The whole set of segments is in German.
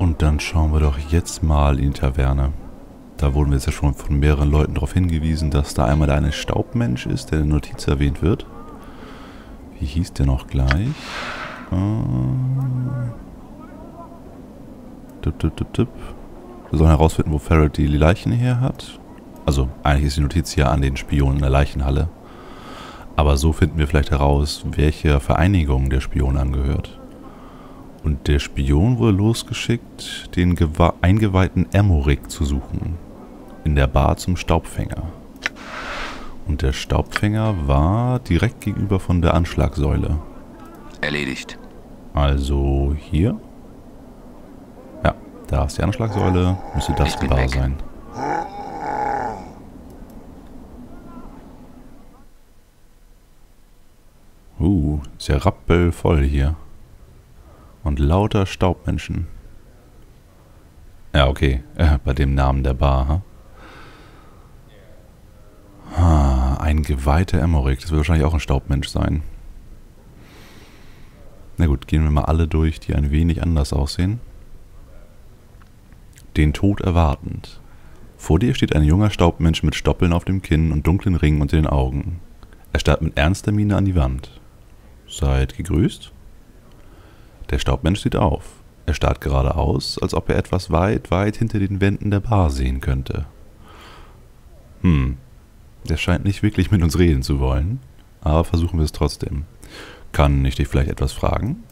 Und dann schauen wir doch jetzt mal in die Taverne. Da wurden wir jetzt ja schon von mehreren Leuten darauf hingewiesen, dass da einmal der eine Staubmensch ist, der in der Notiz erwähnt wird. Wie hieß der noch gleich? Äh, tipp, tipp, tipp, tipp. Wir sollen herausfinden, wo Ferret die Leichen her hat. Also, eigentlich ist die Notiz hier an den Spion in der Leichenhalle. Aber so finden wir vielleicht heraus, welcher Vereinigung der Spion angehört. Und der Spion wurde losgeschickt, den eingeweihten Emorik zu suchen. In der Bar zum Staubfänger. Und der Staubfänger war direkt gegenüber von der Anschlagsäule. Erledigt. Also hier? Ja, da ist die Anschlagsäule. Müsste das die Bar weg. sein. Uh, ist ja rappelvoll hier. Und lauter Staubmenschen. Ja, okay. Äh, bei dem Namen der Bar, ha? Ah, ein geweihter Emmerich. Das wird wahrscheinlich auch ein Staubmensch sein. Na gut, gehen wir mal alle durch, die ein wenig anders aussehen. Den Tod erwartend. Vor dir steht ein junger Staubmensch mit Stoppeln auf dem Kinn und dunklen Ringen unter den Augen. Er starrt mit ernster Miene an die Wand. Seid gegrüßt. Der Staubmensch sieht auf. Er starrt geradeaus, als ob er etwas weit, weit hinter den Wänden der Bar sehen könnte. Hm, der scheint nicht wirklich mit uns reden zu wollen, aber versuchen wir es trotzdem. Kann ich dich vielleicht etwas fragen?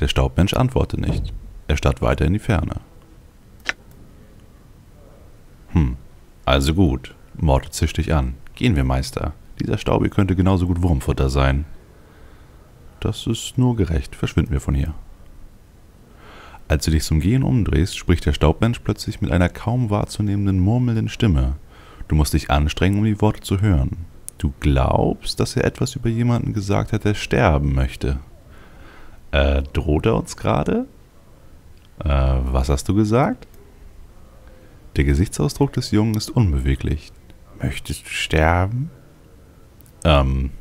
Der Staubmensch antwortet nicht. Er starrt weiter in die Ferne. Hm, also gut. Mord zischt dich an. Gehen wir, Meister. Dieser Staubi könnte genauso gut Wurmfutter sein. Das ist nur gerecht. Verschwinden wir von hier. Als du dich zum Gehen umdrehst, spricht der Staubmensch plötzlich mit einer kaum wahrzunehmenden murmelnden Stimme. Du musst dich anstrengen, um die Worte zu hören. Du glaubst, dass er etwas über jemanden gesagt hat, der sterben möchte. Äh, droht er uns gerade? Äh, was hast du gesagt? Der Gesichtsausdruck des Jungen ist unbeweglich. Möchtest du sterben? Ähm,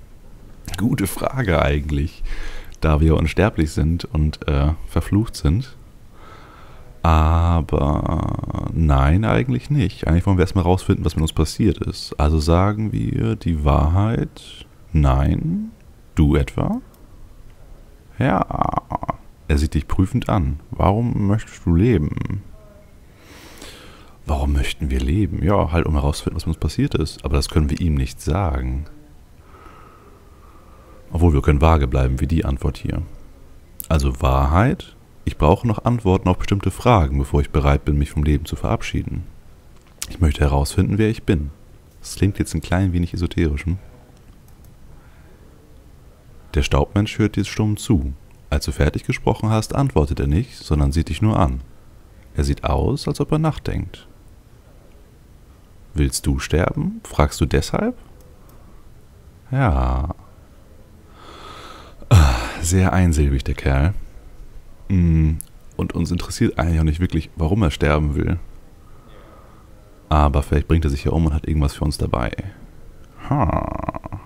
Gute Frage eigentlich, da wir unsterblich sind und äh, verflucht sind. Aber nein, eigentlich nicht. Eigentlich wollen wir erstmal rausfinden, was mit uns passiert ist. Also sagen wir die Wahrheit. Nein. Du etwa? Ja. Er sieht dich prüfend an. Warum möchtest du leben? Warum möchten wir leben? Ja, halt um herauszufinden, was mit uns passiert ist. Aber das können wir ihm nicht sagen. Obwohl wir können vage bleiben, wie die Antwort hier. Also Wahrheit? Ich brauche noch Antworten auf bestimmte Fragen, bevor ich bereit bin, mich vom Leben zu verabschieden. Ich möchte herausfinden, wer ich bin. Das klingt jetzt ein klein wenig esoterisch. Hm? Der Staubmensch hört dir stumm zu. Als du fertig gesprochen hast, antwortet er nicht, sondern sieht dich nur an. Er sieht aus, als ob er nachdenkt. Willst du sterben? Fragst du deshalb? Ja, sehr einsilbig, der Kerl. Mm, und uns interessiert eigentlich auch nicht wirklich, warum er sterben will. Aber vielleicht bringt er sich ja um und hat irgendwas für uns dabei. Ha.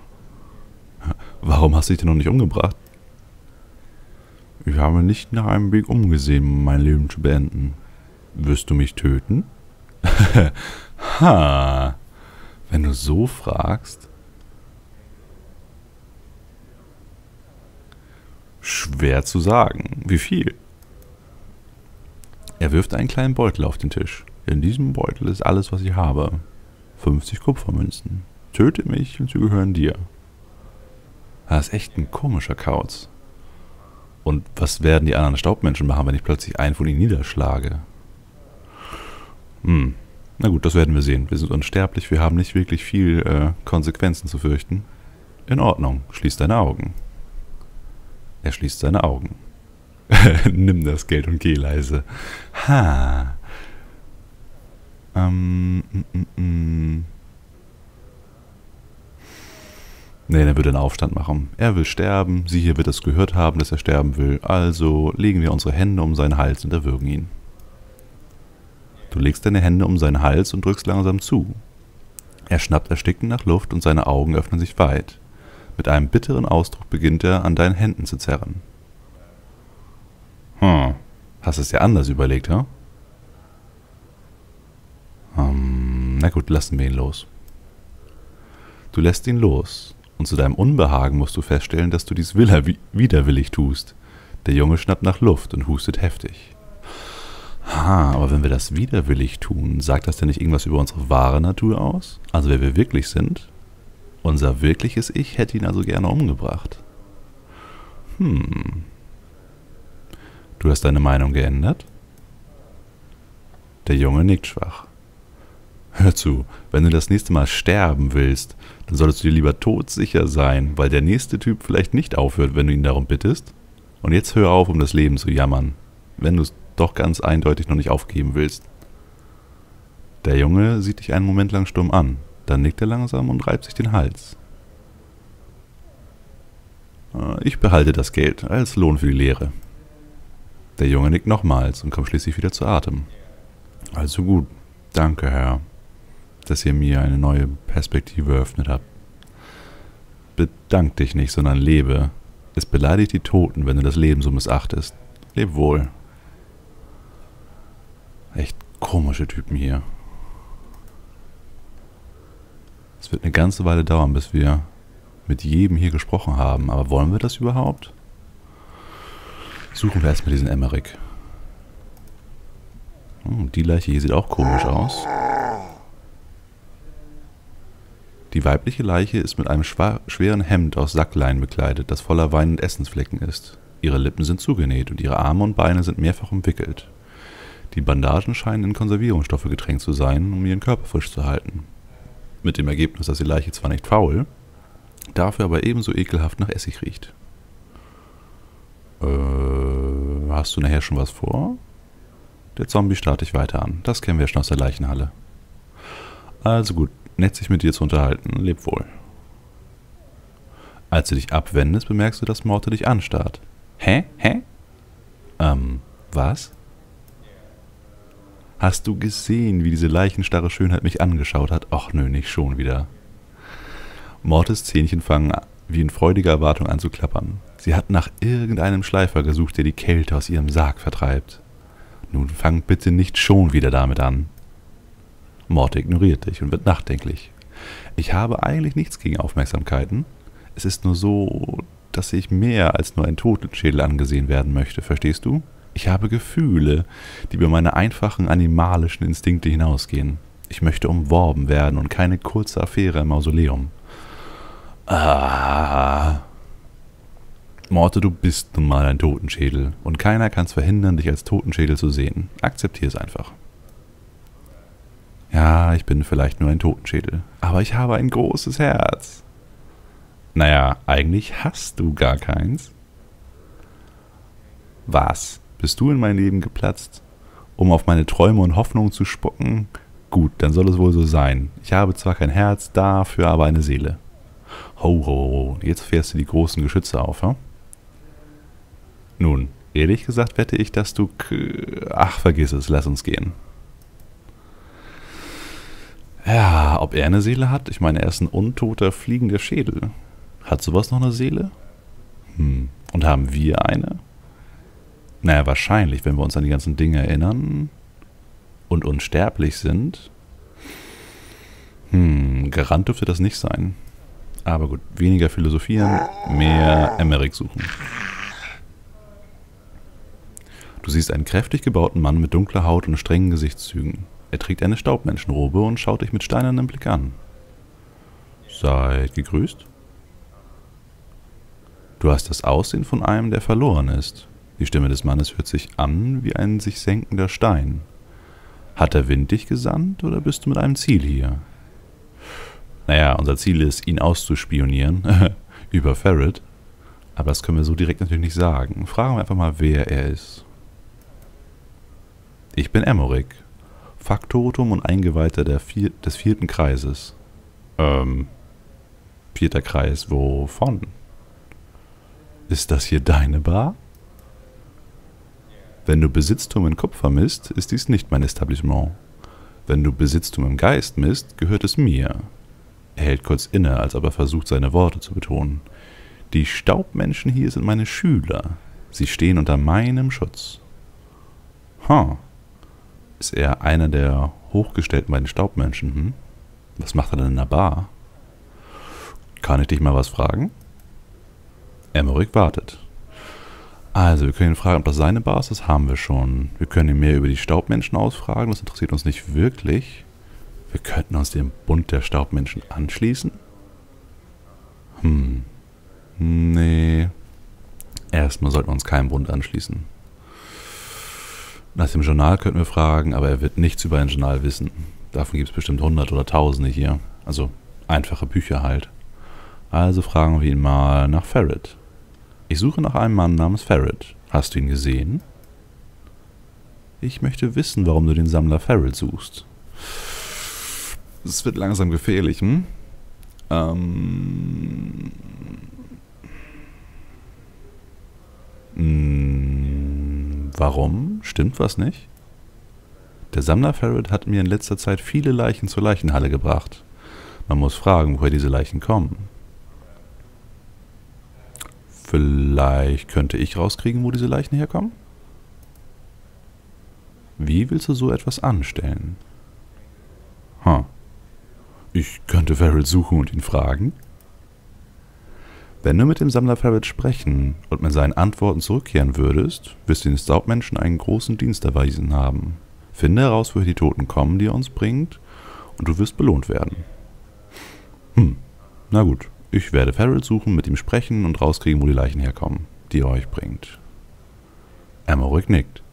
Warum hast du dich denn noch nicht umgebracht? Ich habe nicht nach einem Weg umgesehen, um mein Leben zu beenden. Wirst du mich töten? ha. Wenn du so fragst. Schwer zu sagen. Wie viel? Er wirft einen kleinen Beutel auf den Tisch. In diesem Beutel ist alles, was ich habe. 50 Kupfermünzen. Töte mich und sie gehören dir. Das ist echt ein komischer Kauz. Und was werden die anderen Staubmenschen machen, wenn ich plötzlich einen von ihnen niederschlage? Hm. Na gut, das werden wir sehen. Wir sind unsterblich, wir haben nicht wirklich viel äh, Konsequenzen zu fürchten. In Ordnung, schließ deine Augen. Er schließt seine Augen. Nimm das Geld und geh leise. Ha. Ähm, mm, mm, mm. Nee, er würde einen Aufstand machen. Er will sterben. Sie hier wird es gehört haben, dass er sterben will. Also legen wir unsere Hände um seinen Hals und erwürgen ihn. Du legst deine Hände um seinen Hals und drückst langsam zu. Er schnappt erstickend nach Luft und seine Augen öffnen sich weit. Mit einem bitteren Ausdruck beginnt er, an deinen Händen zu zerren. Hm. Hast es dir anders überlegt, ha? Ähm, na gut, lassen wir ihn los. Du lässt ihn los, und zu deinem Unbehagen musst du feststellen, dass du dies widerwillig tust. Der Junge schnappt nach Luft und hustet heftig. Ha, aber wenn wir das widerwillig tun, sagt das denn nicht irgendwas über unsere wahre Natur aus? Also wer wir wirklich sind? Unser wirkliches Ich hätte ihn also gerne umgebracht. Hm. Du hast deine Meinung geändert? Der Junge nickt schwach. Hör zu, wenn du das nächste Mal sterben willst, dann solltest du dir lieber todsicher sein, weil der nächste Typ vielleicht nicht aufhört, wenn du ihn darum bittest. Und jetzt hör auf, um das Leben zu jammern, wenn du es doch ganz eindeutig noch nicht aufgeben willst. Der Junge sieht dich einen Moment lang stumm an, dann nickt er langsam und reibt sich den Hals. Äh, ich behalte das Geld als Lohn für die Lehre. Der Junge nickt nochmals und kommt schließlich wieder zu Atem. Also gut, danke, Herr dass ihr mir eine neue Perspektive eröffnet habt. Bedank dich nicht, sondern lebe. Es beleidigt die Toten, wenn du das Leben so missachtest. Leb wohl. Echt komische Typen hier. Es wird eine ganze Weile dauern, bis wir mit jedem hier gesprochen haben. Aber wollen wir das überhaupt? Suchen wir erstmal diesen Emmerich. Hm, die Leiche hier sieht auch komisch aus. Die weibliche Leiche ist mit einem schweren Hemd aus Sacklein bekleidet, das voller Wein und Essensflecken ist. Ihre Lippen sind zugenäht und ihre Arme und Beine sind mehrfach umwickelt. Die Bandagen scheinen in Konservierungsstoffe getränkt zu sein, um ihren Körper frisch zu halten. Mit dem Ergebnis, dass die Leiche zwar nicht faul, dafür aber ebenso ekelhaft nach Essig riecht. Äh, hast du nachher schon was vor? Der Zombie starrt dich weiter an. Das kennen wir schon aus der Leichenhalle. Also gut, Nett sich mit dir zu unterhalten. Leb wohl. Als du dich abwendest, bemerkst du, dass Morte dich anstarrt. Hä? Hä? Ähm, was? Hast du gesehen, wie diese leichenstarre Schönheit mich angeschaut hat? Ach nö, nicht schon wieder. Mortes Zähnchen fangen wie in freudiger Erwartung an zu klappern. Sie hat nach irgendeinem Schleifer gesucht, der die Kälte aus ihrem Sarg vertreibt. Nun fang bitte nicht schon wieder damit an. Morte ignoriert dich und wird nachdenklich. Ich habe eigentlich nichts gegen Aufmerksamkeiten. Es ist nur so, dass ich mehr als nur ein Totenschädel angesehen werden möchte, verstehst du? Ich habe Gefühle, die über meine einfachen animalischen Instinkte hinausgehen. Ich möchte umworben werden und keine kurze Affäre im Mausoleum. Ah. Morte, du bist nun mal ein Totenschädel und keiner kann es verhindern, dich als Totenschädel zu sehen. Akzeptier es einfach. Ja, ich bin vielleicht nur ein Totenschädel, aber ich habe ein großes Herz. Naja, eigentlich hast du gar keins. Was? Bist du in mein Leben geplatzt, um auf meine Träume und Hoffnungen zu spucken? Gut, dann soll es wohl so sein. Ich habe zwar kein Herz, dafür aber eine Seele. Ho, ho, ho, jetzt fährst du die großen Geschütze auf, hm? Nun, ehrlich gesagt wette ich, dass du... Ach, vergiss es, lass uns gehen. Ja, ob er eine Seele hat? Ich meine, er ist ein untoter, fliegender Schädel. Hat sowas noch eine Seele? Hm. Und haben wir eine? Naja, wahrscheinlich, wenn wir uns an die ganzen Dinge erinnern und unsterblich sind. Hm, Garant dürfte das nicht sein. Aber gut, weniger philosophieren, mehr Emmerich suchen. Du siehst einen kräftig gebauten Mann mit dunkler Haut und strengen Gesichtszügen. Er trägt eine Staubmenschenrobe und schaut dich mit steinernem Blick an. Seid gegrüßt. Du hast das Aussehen von einem, der verloren ist. Die Stimme des Mannes hört sich an wie ein sich senkender Stein. Hat der Wind dich gesandt oder bist du mit einem Ziel hier? Naja, unser Ziel ist, ihn auszuspionieren. Über Ferret. Aber das können wir so direkt natürlich nicht sagen. Fragen wir einfach mal, wer er ist. Ich bin Emmerich Faktotum und Eingeweihter vier, des vierten Kreises. Ähm, vierter Kreis, wovon? Ist das hier deine Bar? Wenn du Besitztum in Kupfer misst, ist dies nicht mein Etablissement. Wenn du Besitztum im Geist misst, gehört es mir. Er hält kurz inne, als ob er versucht, seine Worte zu betonen. Die Staubmenschen hier sind meine Schüler. Sie stehen unter meinem Schutz. Ha. Ist er einer der hochgestellten bei den Staubmenschen, hm? Was macht er denn in der Bar? Kann ich dich mal was fragen? Emmerich wartet. Also, wir können ihn fragen, ob das seine Bar ist. Das haben wir schon. Wir können ihn mehr über die Staubmenschen ausfragen. Das interessiert uns nicht wirklich. Wir könnten uns dem Bund der Staubmenschen anschließen. Hm. Nee. Erstmal sollten wir uns keinem Bund anschließen. Nach dem Journal könnten wir fragen, aber er wird nichts über ein Journal wissen. Davon gibt es bestimmt hundert oder tausende hier. Also einfache Bücher halt. Also fragen wir ihn mal nach Ferret. Ich suche nach einem Mann namens Ferret. Hast du ihn gesehen? Ich möchte wissen, warum du den Sammler Ferret suchst. Es wird langsam gefährlich, hm? Ähm. Hm, warum? Stimmt was nicht? Der Sammler Ferret hat mir in letzter Zeit viele Leichen zur Leichenhalle gebracht. Man muss fragen, woher diese Leichen kommen. Vielleicht könnte ich rauskriegen, wo diese Leichen herkommen? Wie willst du so etwas anstellen? Hm. Ich könnte Ferret suchen und ihn fragen. Wenn du mit dem Sammler Ferret sprechen und mit seinen Antworten zurückkehren würdest, wirst du den Staubmenschen einen großen Dienst erweisen haben. Finde heraus, woher die Toten kommen, die er uns bringt, und du wirst belohnt werden. Hm, na gut. Ich werde Farrell suchen, mit ihm sprechen und rauskriegen, wo die Leichen herkommen, die er euch bringt. Emmerich nickt.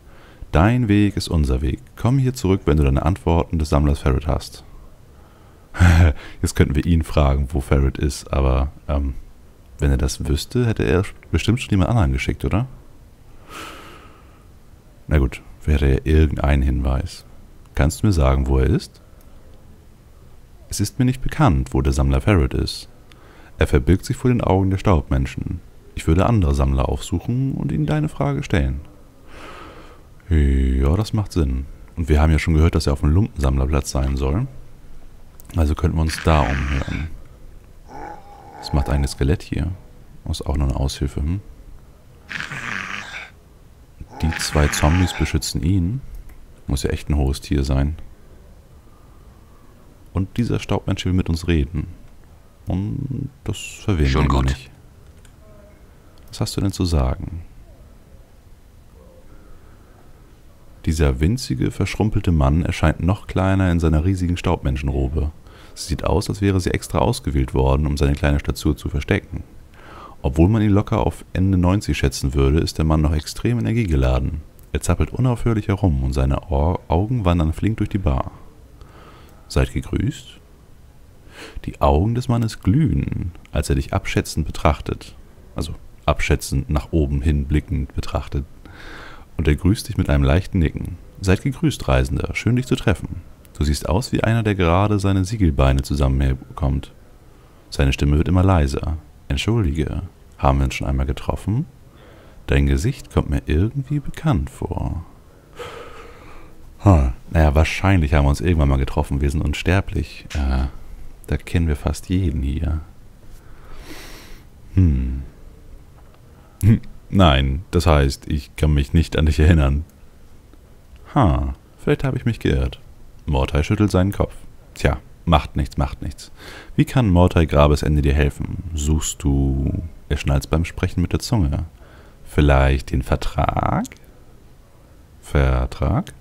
Dein Weg ist unser Weg. Komm hier zurück, wenn du deine Antworten des Sammlers Ferret hast. Jetzt könnten wir ihn fragen, wo Ferret ist, aber ähm, wenn er das wüsste, hätte er bestimmt schon jemand anderen geschickt, oder? Na gut, wäre er irgendeinen Hinweis. Kannst du mir sagen, wo er ist? Es ist mir nicht bekannt, wo der Sammler Ferret ist. Er verbirgt sich vor den Augen der Staubmenschen. Ich würde andere Sammler aufsuchen und ihnen deine Frage stellen. Ja, das macht Sinn. Und wir haben ja schon gehört, dass er auf dem Lumpensammlerplatz sein soll. Also könnten wir uns da umhören. Was macht ein Skelett hier? Das ist auch nur eine Aushilfe, hm? Die zwei Zombies beschützen ihn. Muss ja echt ein hohes Tier sein. Und dieser Staubmensch will mit uns reden. Und das verwirrt Schon gut. nicht. Was hast du denn zu sagen? Dieser winzige, verschrumpelte Mann erscheint noch kleiner in seiner riesigen Staubmenschenrobe. Sie sieht aus, als wäre sie extra ausgewählt worden, um seine kleine Statur zu verstecken. Obwohl man ihn locker auf Ende 90 schätzen würde, ist der Mann noch extrem energiegeladen. Er zappelt unaufhörlich herum und seine Augen wandern flink durch die Bar. Seid gegrüßt? Die Augen des Mannes glühen, als er dich abschätzend betrachtet. Also abschätzend nach oben hin blickend betrachtet. Und er grüßt dich mit einem leichten Nicken. Seid gegrüßt, Reisender. Schön, dich zu treffen. Du siehst aus wie einer, der gerade seine Siegelbeine zusammenbekommt. Seine Stimme wird immer leiser. Entschuldige, haben wir uns schon einmal getroffen? Dein Gesicht kommt mir irgendwie bekannt vor. Hm, naja, wahrscheinlich haben wir uns irgendwann mal getroffen. Wir sind unsterblich. Äh, da kennen wir fast jeden hier. Hm. hm. Nein, das heißt, ich kann mich nicht an dich erinnern. Ha, vielleicht habe ich mich geirrt. Mortai schüttelt seinen Kopf. Tja, macht nichts, macht nichts. Wie kann Mortai Grabesende dir helfen? Suchst du... Er schnalzt beim Sprechen mit der Zunge. Vielleicht den Vertrag? Vertrag?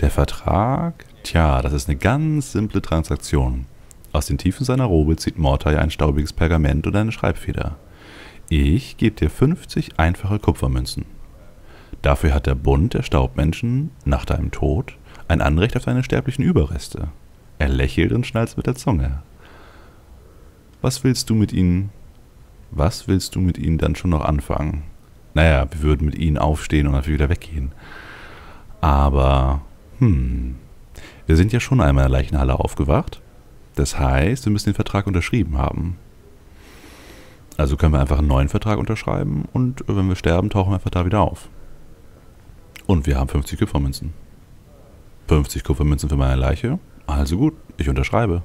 Der Vertrag? Tja, das ist eine ganz simple Transaktion. Aus den Tiefen seiner Robe zieht Mortai ein staubiges Pergament und eine Schreibfeder. Ich gebe dir 50 einfache Kupfermünzen. Dafür hat der Bund der Staubmenschen nach deinem Tod ein Anrecht auf deine sterblichen Überreste. Er lächelt und schnalzt mit der Zunge. Was willst du mit ihnen? Was willst du mit ihnen dann schon noch anfangen? Naja, wir würden mit ihnen aufstehen und natürlich wieder weggehen. Aber, hm, wir sind ja schon einmal in der Leichenhalle aufgewacht. Das heißt, wir müssen den Vertrag unterschrieben haben. Also können wir einfach einen neuen Vertrag unterschreiben und wenn wir sterben, tauchen wir einfach da wieder auf. Und wir haben 50 Kupfermünzen. 50 Kupfermünzen für meine Leiche? Also gut, ich unterschreibe.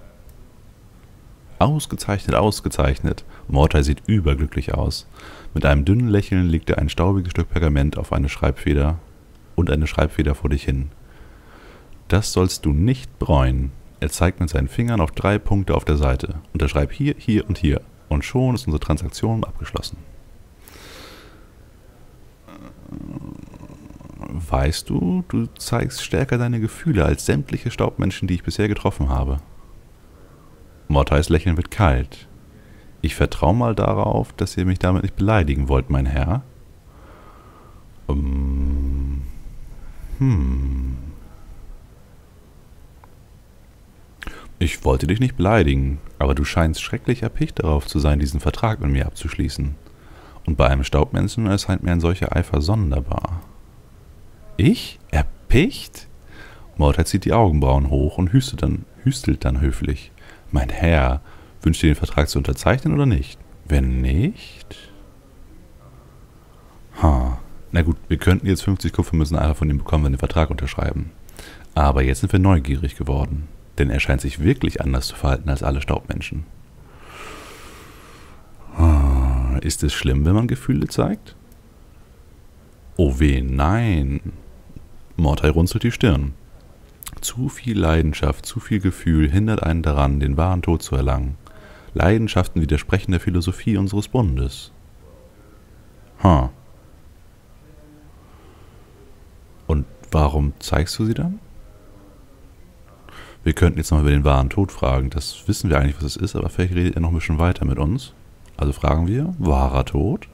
Ausgezeichnet, ausgezeichnet. Mortai sieht überglücklich aus. Mit einem dünnen Lächeln legt er ein staubiges Stück Pergament auf eine Schreibfeder. und eine Schreibfeder vor dich hin. Das sollst du nicht bereuen. Er zeigt mit seinen Fingern auf drei Punkte auf der Seite. Unterschreib hier, hier und hier. Und schon ist unsere Transaktion abgeschlossen. Weißt du, du zeigst stärker deine Gefühle als sämtliche Staubmenschen, die ich bisher getroffen habe. Mortais Lächeln wird kalt. Ich vertraue mal darauf, dass ihr mich damit nicht beleidigen wollt, mein Herr. Um, hm. Ich wollte dich nicht beleidigen, aber du scheinst schrecklich erpicht darauf zu sein, diesen Vertrag mit mir abzuschließen. Und bei einem Staubmenschen erscheint mir ein solcher Eifer sonderbar. Ich? Erpicht? Mordheim zieht die Augenbrauen hoch und hüstelt dann, hüstelt dann höflich. Mein Herr, wünscht ihr den Vertrag zu unterzeichnen oder nicht? Wenn nicht. Ha. Na gut, wir könnten jetzt 50 Kupfermünzen einfach von ihm bekommen, wenn wir den Vertrag unterschreiben. Aber jetzt sind wir neugierig geworden. Denn er scheint sich wirklich anders zu verhalten als alle Staubmenschen. Ist es schlimm, wenn man Gefühle zeigt? Oh weh, nein. Mortai runzelt die Stirn. Zu viel Leidenschaft, zu viel Gefühl hindert einen daran, den wahren Tod zu erlangen. Leidenschaften widersprechen der Philosophie unseres Bundes. Ha. Huh. Und warum zeigst du sie dann? Wir könnten jetzt noch über den wahren Tod fragen. Das wissen wir eigentlich, was es ist, aber vielleicht redet er noch ein bisschen weiter mit uns. Also fragen wir, wahrer Tod?